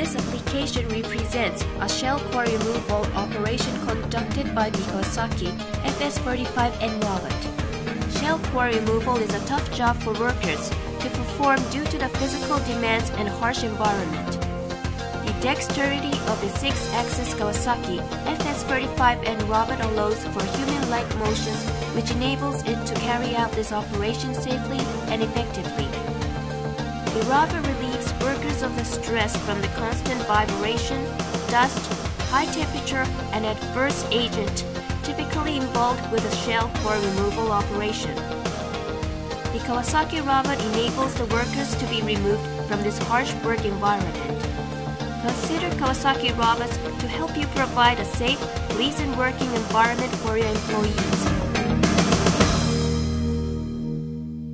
illustration represents a shell core removal operation conducted by the Kawasaki FS45N robot. Shell core removal is a tough job for workers to perform due to the physical demands and harsh environment. The dexterity of the 6-axis Kawasaki FS35N robot allows for human-like motions which enables it to carry out this operation safely and effectively. The robot relieves workers of the stress from the constant vibration, dust, high temperature, and adverse agent typically involved with a shell core removal operation. The Kawasaki robot enables the workers to be removed from this harsh work environment. Consider Kawasaki robots to help you provide a safe, pleasant working environment for your employees.